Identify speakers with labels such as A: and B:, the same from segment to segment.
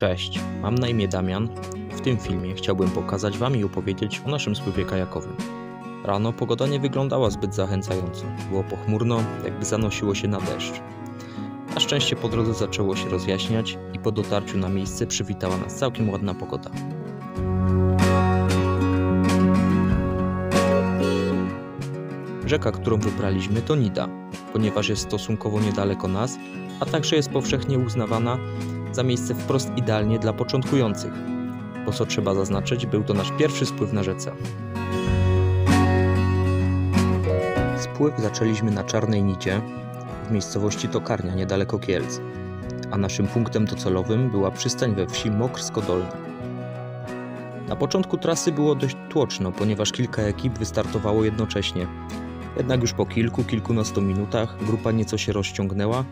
A: Cześć, mam na imię Damian. W tym filmie chciałbym pokazać Wam i opowiedzieć o naszym spływie kajakowym. Rano pogoda nie wyglądała zbyt zachęcająco. Było pochmurno, jakby zanosiło się na deszcz. Na szczęście po drodze zaczęło się rozjaśniać i po dotarciu na miejsce przywitała nas całkiem ładna pogoda. Rzeka, którą wybraliśmy to Nida, ponieważ jest stosunkowo niedaleko nas, a także jest powszechnie uznawana za miejsce wprost idealnie dla początkujących. Bo co trzeba zaznaczyć, był to nasz pierwszy spływ na rzece. Spływ zaczęliśmy na Czarnej Nidzie, w miejscowości Tokarnia, niedaleko Kielc, a naszym punktem docelowym była przystań we wsi Mokrsko-Dolna. Na początku trasy było dość tłoczno, ponieważ kilka ekip wystartowało jednocześnie. Jednak już po kilku, kilkunastu minutach grupa nieco się rozciągnęła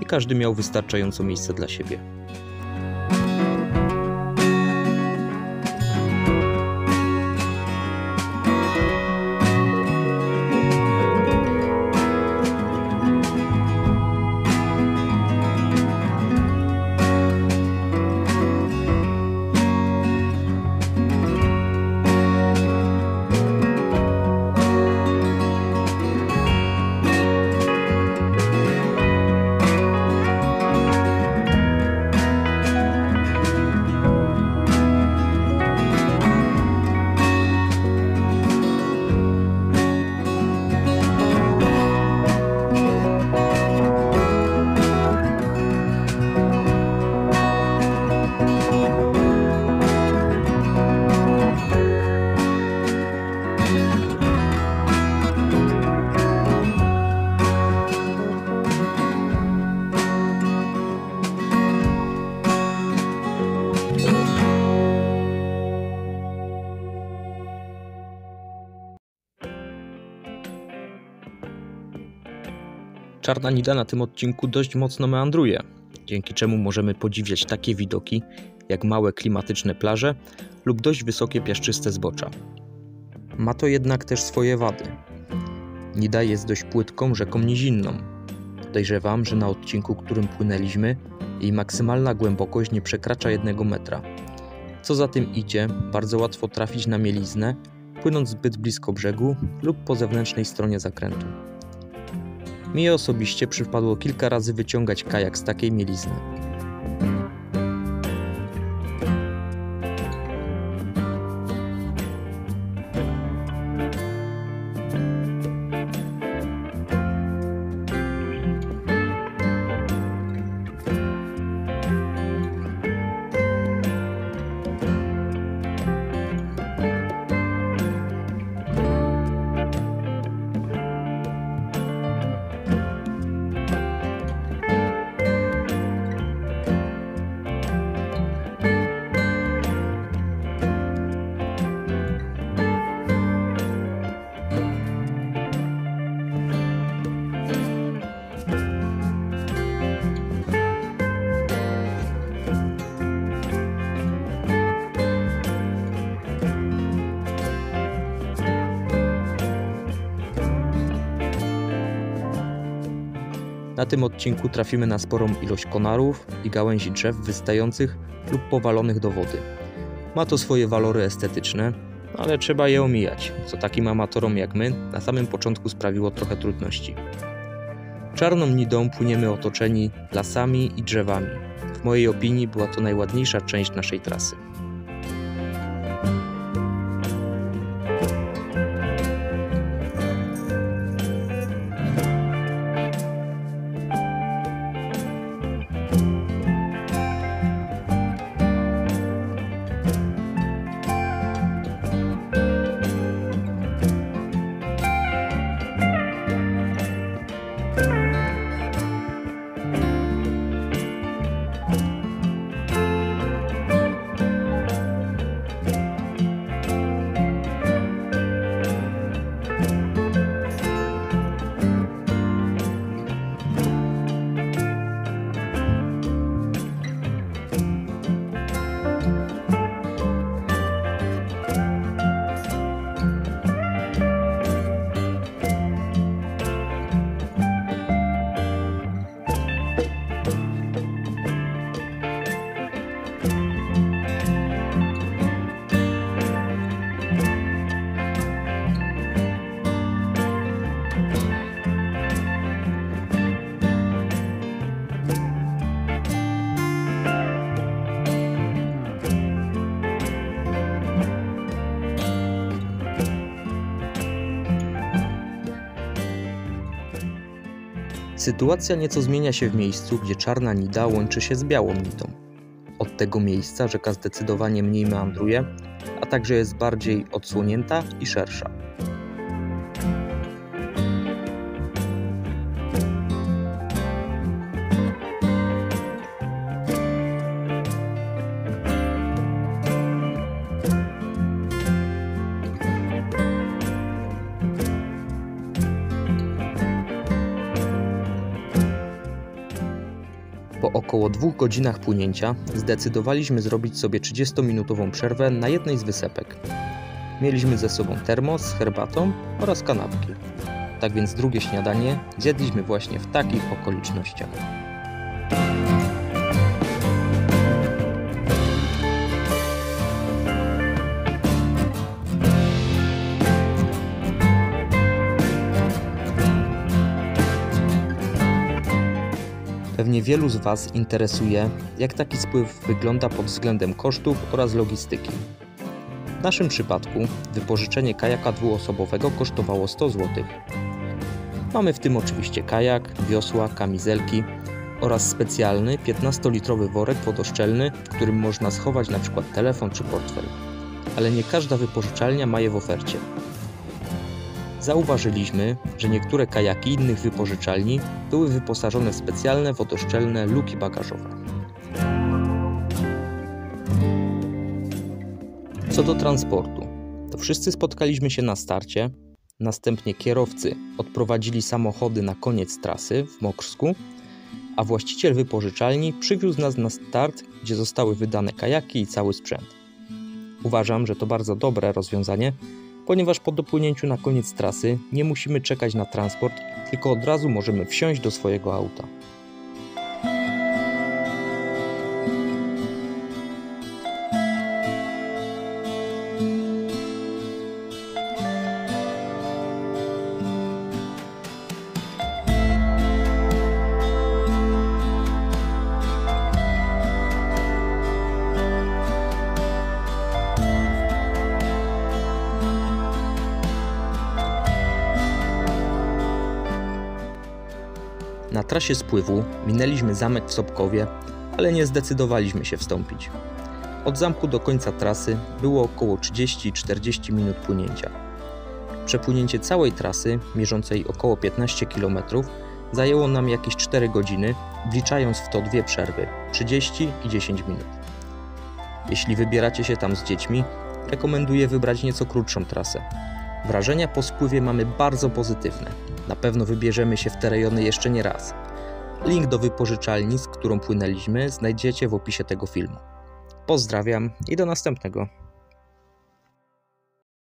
A: i każdy miał wystarczająco miejsce dla siebie. Czarna Nida na tym odcinku dość mocno meandruje, dzięki czemu możemy podziwiać takie widoki jak małe klimatyczne plaże lub dość wysokie piaszczyste zbocza. Ma to jednak też swoje wady. Nida jest dość płytką rzeką nizinną. Podejrzewam, że na odcinku, którym płynęliśmy, jej maksymalna głębokość nie przekracza jednego metra. Co za tym idzie, bardzo łatwo trafić na mieliznę, płynąc zbyt blisko brzegu lub po zewnętrznej stronie zakrętu. Mi osobiście przypadło kilka razy wyciągać kajak z takiej mielizny. Na tym odcinku trafimy na sporą ilość konarów i gałęzi drzew wystających lub powalonych do wody. Ma to swoje walory estetyczne, ale trzeba je omijać, co takim amatorom jak my na samym początku sprawiło trochę trudności. Czarną nidą płyniemy otoczeni lasami i drzewami. W mojej opinii była to najładniejsza część naszej trasy. Sytuacja nieco zmienia się w miejscu, gdzie czarna nida łączy się z białą nitą. Od tego miejsca rzeka zdecydowanie mniej meandruje, a także jest bardziej odsłonięta i szersza. Po około dwóch godzinach płynięcia zdecydowaliśmy zrobić sobie 30-minutową przerwę na jednej z wysepek. Mieliśmy ze sobą termos z herbatą oraz kanapki. Tak więc drugie śniadanie zjedliśmy właśnie w takich okolicznościach. Pewnie wielu z Was interesuje, jak taki spływ wygląda pod względem kosztów oraz logistyki. W naszym przypadku wypożyczenie kajaka dwuosobowego kosztowało 100 zł. Mamy w tym oczywiście kajak, wiosła, kamizelki oraz specjalny 15-litrowy worek wodoszczelny, w którym można schować np. telefon czy portfel. Ale nie każda wypożyczalnia ma je w ofercie. Zauważyliśmy, że niektóre kajaki innych wypożyczalni były wyposażone w specjalne wodoszczelne luki bagażowe. Co do transportu, to wszyscy spotkaliśmy się na starcie, następnie kierowcy odprowadzili samochody na koniec trasy w Mokrzsku, a właściciel wypożyczalni przywiózł nas na start, gdzie zostały wydane kajaki i cały sprzęt. Uważam, że to bardzo dobre rozwiązanie, ponieważ po dopłynięciu na koniec trasy nie musimy czekać na transport, tylko od razu możemy wsiąść do swojego auta. Trasie spływu minęliśmy zamek w Sobkowie, ale nie zdecydowaliśmy się wstąpić. Od zamku do końca trasy było około 30-40 minut płynięcia. Przepłynięcie całej trasy, mierzącej około 15 km, zajęło nam jakieś 4 godziny, wliczając w to dwie przerwy 30 i 10 minut. Jeśli wybieracie się tam z dziećmi, rekomenduję wybrać nieco krótszą trasę. Wrażenia po spływie mamy bardzo pozytywne. Na pewno wybierzemy się w te rejony jeszcze nie raz. Link do wypożyczalni, z którą płynęliśmy, znajdziecie w opisie tego filmu. Pozdrawiam i do następnego.